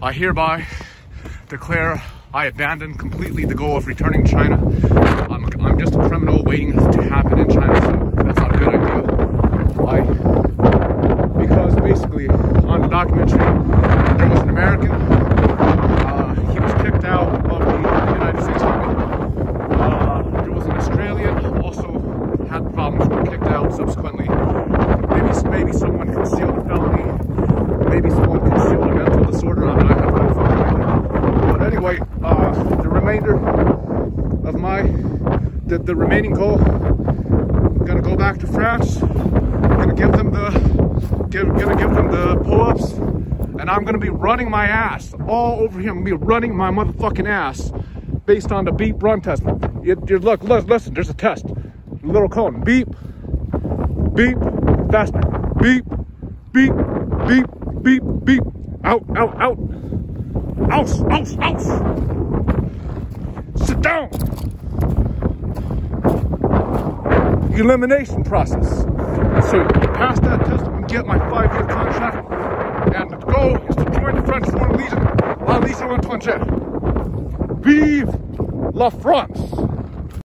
I hereby declare I abandon completely the goal of returning China. I'm, I'm just a criminal waiting to happen in China, so that's not a good idea. I, because basically on the documentary, uh, the remainder of my, the, the remaining goal, I'm gonna go back to France. I'm gonna give them the, give, gonna give them the pull-ups, and I'm gonna be running my ass all over here. I'm gonna be running my motherfucking ass based on the beep run test. You, look, look, listen, there's a test. Little cone, beep, beep, faster, beep, beep, beep, beep, beep, out, out, out, out, out, out. Sit down. Elimination process. So pass that test and get my five-year contract. And the goal is to join the French Foreign Legion, La Legion Étrangère. Vive la France!